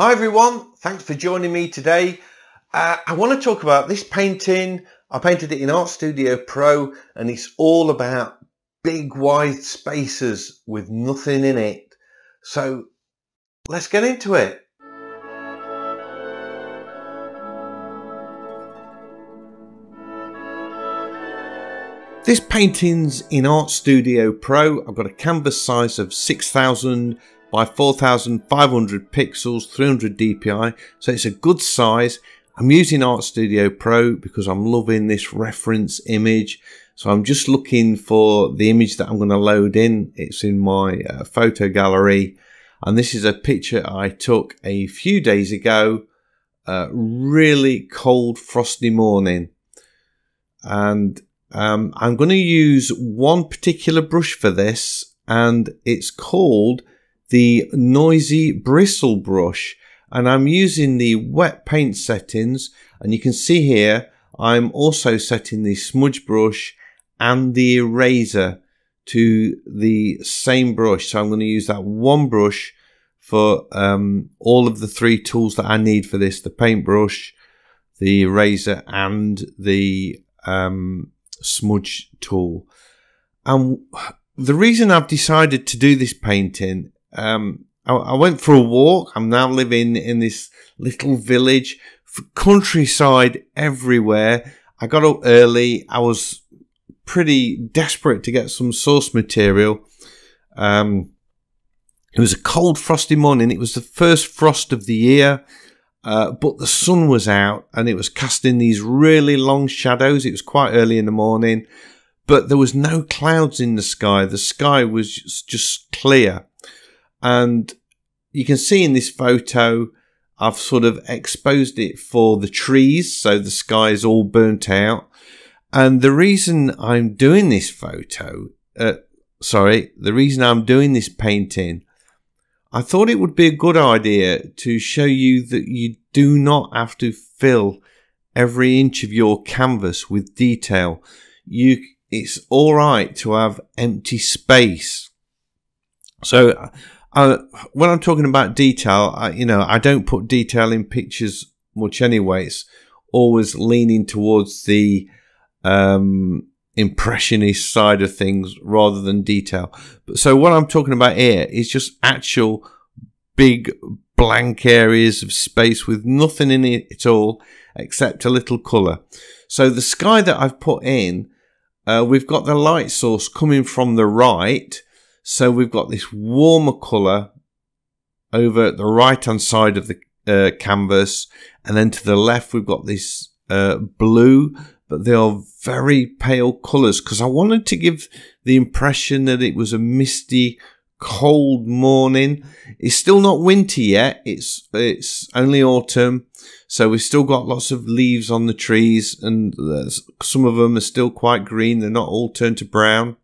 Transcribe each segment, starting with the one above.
Hi everyone, thanks for joining me today. Uh, I want to talk about this painting. I painted it in Art Studio Pro and it's all about big wide spaces with nothing in it. So let's get into it. This painting's in Art Studio Pro. I've got a canvas size of 6000 by 4500 pixels, 300 dpi. So it's a good size. I'm using Art Studio Pro because I'm loving this reference image. So I'm just looking for the image that I'm going to load in. It's in my uh, photo gallery. And this is a picture I took a few days ago. Uh, really cold, frosty morning. And um, I'm going to use one particular brush for this. And it's called the Noisy Bristle brush and I'm using the wet paint settings. And you can see here I'm also setting the smudge brush and the eraser to the same brush. So I'm going to use that one brush for um, all of the three tools that I need for this the paintbrush the eraser and the um, smudge tool. And the reason I've decided to do this painting um, I, I, went for a walk. I'm now living in this little village, countryside everywhere. I got up early. I was pretty desperate to get some source material. Um, it was a cold, frosty morning. It was the first frost of the year, uh, but the sun was out and it was casting these really long shadows. It was quite early in the morning, but there was no clouds in the sky. The sky was just clear. And you can see in this photo, I've sort of exposed it for the trees. So the sky is all burnt out. And the reason I'm doing this photo, uh, sorry, the reason I'm doing this painting, I thought it would be a good idea to show you that you do not have to fill every inch of your canvas with detail. You, it's all right to have empty space. So uh, when I'm talking about detail, I, you know, I don't put detail in pictures much anyway. It's always leaning towards the um, impressionist side of things rather than detail. But so what I'm talking about here is just actual big blank areas of space with nothing in it at all except a little colour. So the sky that I've put in, uh, we've got the light source coming from the right so we've got this warmer colour over the right hand side of the uh, canvas, and then to the left we've got this uh, blue, but they are very pale colours because I wanted to give the impression that it was a misty, cold morning. It's still not winter yet. It's it's only autumn, so we've still got lots of leaves on the trees, and some of them are still quite green. They're not all turned to brown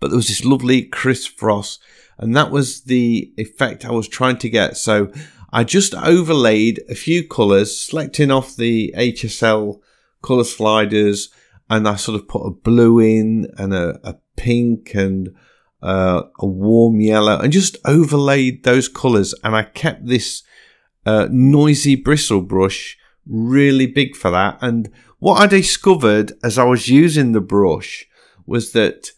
but there was this lovely crisp frost, and that was the effect I was trying to get. So I just overlaid a few colours, selecting off the HSL colour sliders, and I sort of put a blue in and a, a pink and uh, a warm yellow, and just overlaid those colours. And I kept this uh, noisy bristle brush really big for that. And what I discovered as I was using the brush was that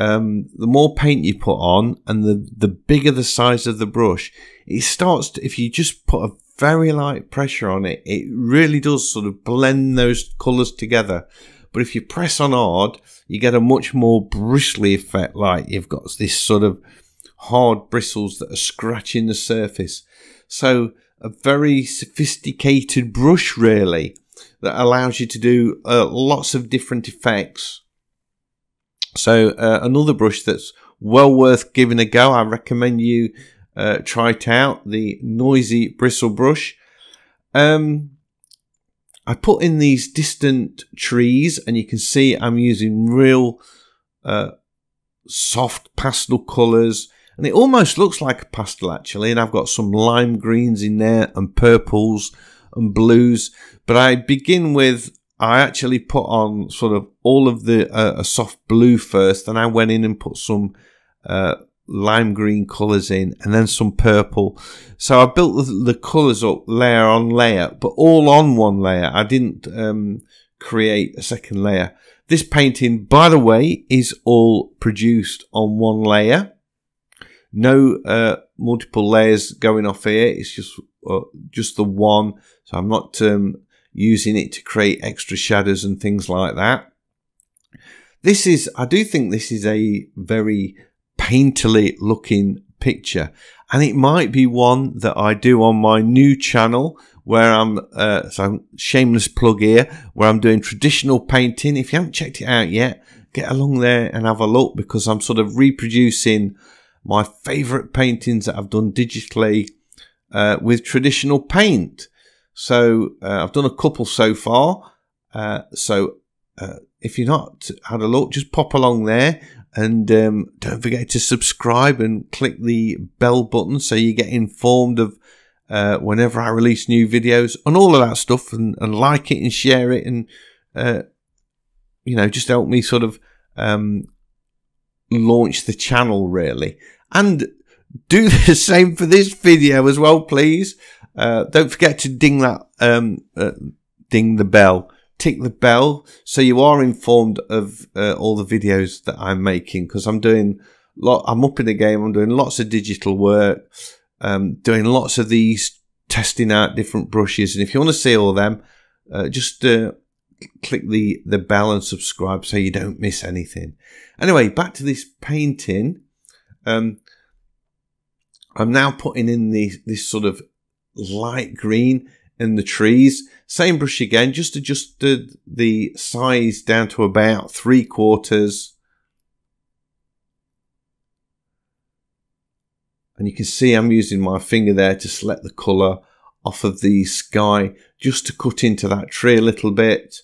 um, the more paint you put on and the, the bigger the size of the brush, it starts to, if you just put a very light pressure on it, it really does sort of blend those colours together. But if you press on hard, you get a much more bristly effect, like you've got this sort of hard bristles that are scratching the surface. So a very sophisticated brush, really, that allows you to do uh, lots of different effects so uh, another brush that's well worth giving a go. I recommend you uh, try it out. The Noisy Bristle Brush. Um, I put in these distant trees and you can see I'm using real uh, soft pastel colours and it almost looks like a pastel actually and I've got some lime greens in there and purples and blues but I begin with I actually put on sort of all of the uh, a soft blue first, and I went in and put some uh, lime green colours in and then some purple. So I built the, the colours up layer on layer, but all on one layer. I didn't um, create a second layer. This painting, by the way, is all produced on one layer. No uh, multiple layers going off here. It's just uh, just the one. So I'm not um, using it to create extra shadows and things like that. This is, I do think this is a very painterly looking picture and it might be one that I do on my new channel where I'm, uh, so shameless plug here, where I'm doing traditional painting. If you haven't checked it out yet, get along there and have a look because I'm sort of reproducing my favorite paintings that I've done digitally uh, with traditional paint. So uh, I've done a couple so far. Uh, so uh, if you're not had a look, just pop along there and um, don't forget to subscribe and click the bell button so you get informed of uh, whenever I release new videos and all of that stuff and, and like it and share it and uh, you know just help me sort of um, launch the channel really and do the same for this video as well please. Uh, don't forget to ding that um, uh, ding the bell. Tick the bell so you are informed of uh, all the videos that I'm making because I'm doing lot I'm up in the game I'm doing lots of digital work um, doing lots of these testing out different brushes and if you want to see all of them uh, just uh, click the the bell and subscribe so you don't miss anything. Anyway back to this painting. Um, I'm now putting in the this sort of light green in the trees. Same brush again, just adjusted the size down to about three quarters. And you can see I'm using my finger there to select the colour off of the sky just to cut into that tree a little bit.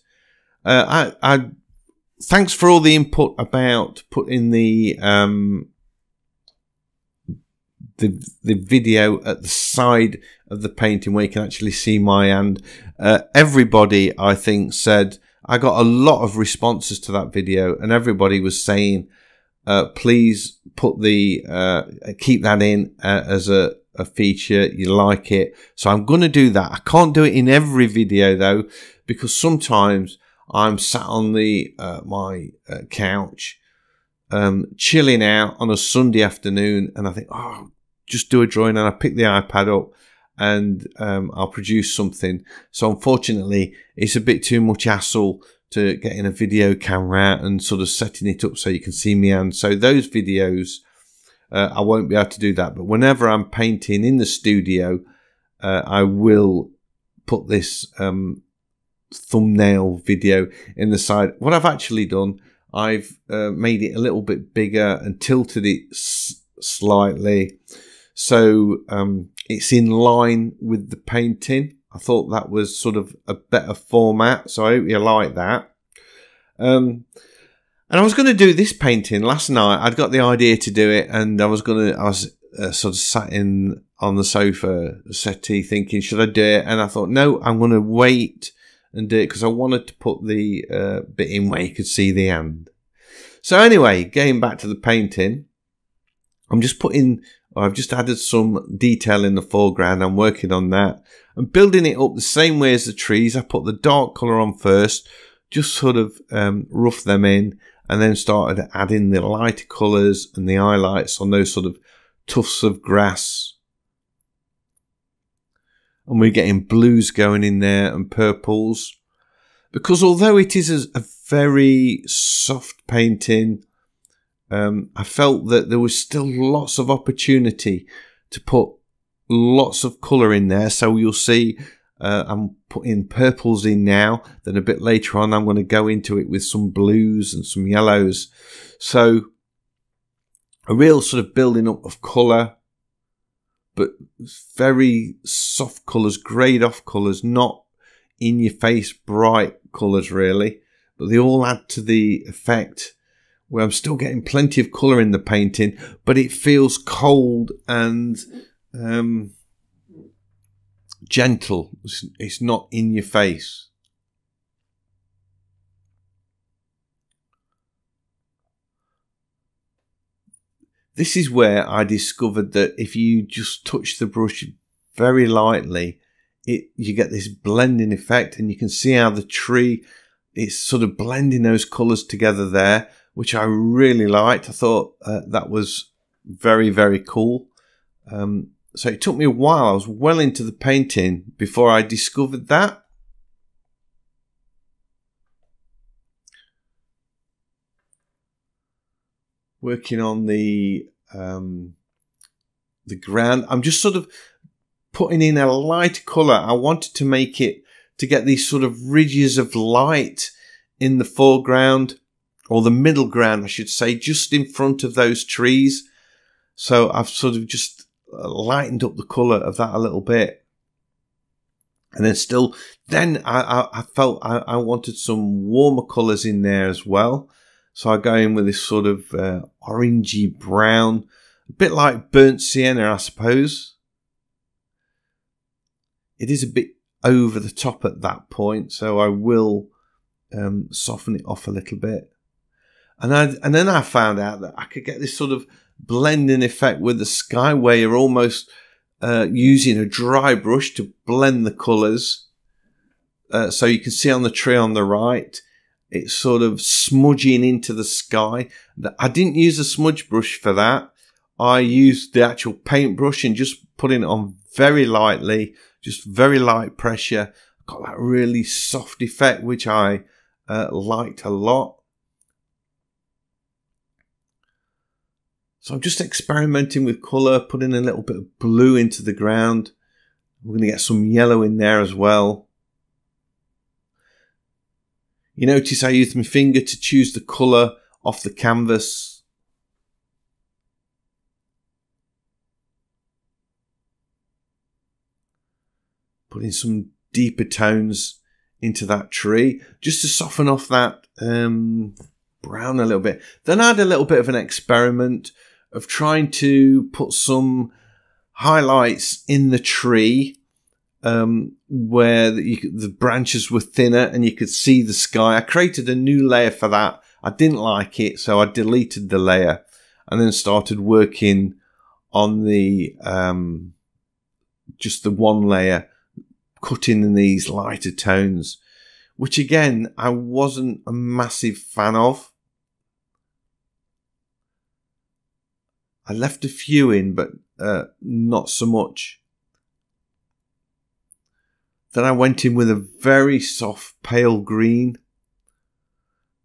Uh, I, I, thanks for all the input about putting the um, the the video at the side of the painting where you can actually see my hand. Uh, everybody, I think, said I got a lot of responses to that video, and everybody was saying, uh, "Please put the uh, keep that in uh, as a." a feature you like it so i'm going to do that i can't do it in every video though because sometimes i'm sat on the uh, my uh, couch um, chilling out on a Sunday afternoon, and I think, oh just do a drawing and I pick the iPad up and um, I'll produce something. So unfortunately, it's a bit too much hassle to getting a video camera and sort of setting it up so you can see me. And so those videos, uh, I won't be able to do that. But whenever I'm painting in the studio, uh, I will put this um, thumbnail video in the side. What I've actually done, I've uh, made it a little bit bigger and tilted it slightly so um, it's in line with the painting. I thought that was sort of a better format. So I hope you like that. Um, and I was going to do this painting last night. I'd got the idea to do it, and I was going to. I was uh, sort of sat in on the sofa settee thinking, should I do it? And I thought, no, I'm going to wait and do it because I wanted to put the uh, bit in where you could see the end. So anyway, getting back to the painting, I'm just putting I've just added some detail in the foreground. I'm working on that. I'm building it up the same way as the trees. I put the dark colour on first, just sort of um, rough them in, and then started adding the lighter colours and the highlights on those sort of tufts of grass. And we're getting blues going in there and purples. Because although it is a very soft painting, um, I felt that there was still lots of opportunity to put lots of colour in there. So you'll see uh, I'm putting purples in now. Then a bit later on, I'm going to go into it with some blues and some yellows. So a real sort of building up of colour, but very soft colours, grayed off colours, not in your face bright colours really, but they all add to the effect where I'm still getting plenty of colour in the painting, but it feels cold and um, gentle. It's not in your face. this is where I discovered that if you just touch the brush very lightly, it you get this blending effect and you can see how the tree is sort of blending those colours together there, which I really liked. I thought uh, that was very, very cool. Um, so it took me a while. I was well into the painting before I discovered that. Working on the um, the ground. I'm just sort of putting in a light colour. I wanted to make it to get these sort of ridges of light in the foreground or the middle ground, I should say, just in front of those trees. So I've sort of just uh, lightened up the colour of that a little bit. And then still, then I, I, I felt I, I, wanted some warmer colours in there as well. So I go in with this sort of uh, orangey brown, a bit like burnt sienna, I suppose. It is a bit over the top at that point, so I will um, soften it off a little bit. And I and then I found out that I could get this sort of blending effect with the sky where you're almost uh, using a dry brush to blend the colours. Uh, so you can see on the tree on the right, it's sort of smudging into the sky. I didn't use a smudge brush for that. I used the actual paintbrush and just putting it on very lightly, just very light pressure. Got that really soft effect, which I uh, liked a lot. So I'm just experimenting with colour, putting a little bit of blue into the ground. We're going to get some yellow in there as well. You notice I used my finger to choose the colour off the canvas. Putting some deeper tones into that tree just to soften off that um, brown a little bit. Then I had a little bit of an experiment of trying to put some highlights in the tree um, where the, the branches were thinner and you could see the sky. I created a new layer for that. I didn't like it, so I deleted the layer and then started working on the um, just the one layer, cutting in these lighter tones, which again I wasn't a massive fan of. I left a few in, but uh, not so much. Then I went in with a very soft pale green,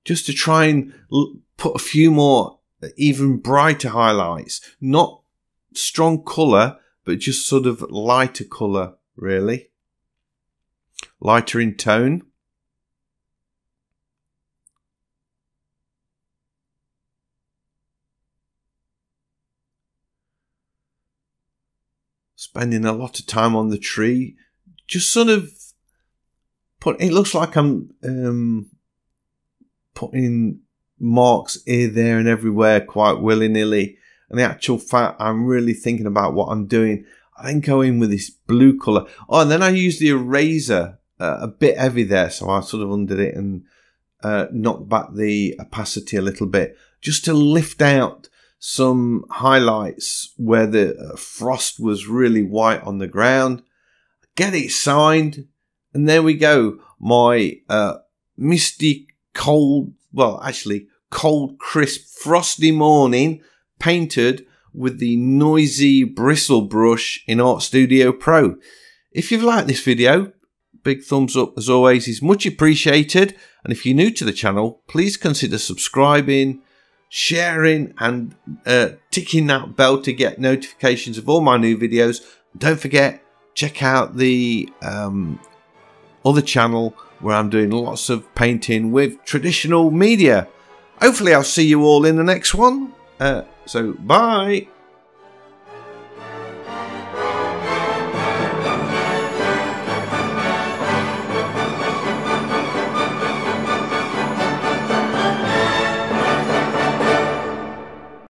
just to try and put a few more even brighter highlights. Not strong colour, but just sort of lighter colour, really. Lighter in tone. Spending a lot of time on the tree, just sort of put. It looks like I'm um, putting marks here, there, and everywhere quite willy nilly. And the actual fact, I'm really thinking about what I'm doing. I then go in with this blue color. Oh, and then I use the eraser uh, a bit heavy there, so I sort of undid it and uh, knocked back the opacity a little bit just to lift out some highlights where the uh, frost was really white on the ground. Get it signed, and there we go. My uh, misty, cold, well, actually, cold, crisp, frosty morning painted with the noisy bristle brush in Art Studio Pro. If you've liked this video, big thumbs up as always is much appreciated. And if you're new to the channel, please consider subscribing sharing and uh, ticking that bell to get notifications of all my new videos. Don't forget, check out the um, other channel where I'm doing lots of painting with traditional media. Hopefully I'll see you all in the next one. Uh, so bye.